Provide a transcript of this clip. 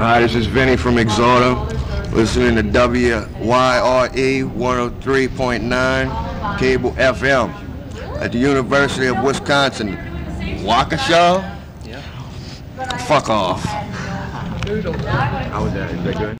Hi, this is Vinnie from Exhorder, listening to WYRE 103.9 Cable FM at the University of Wisconsin. Waukesha? Yeah. Fuck off. How was that? Is that good?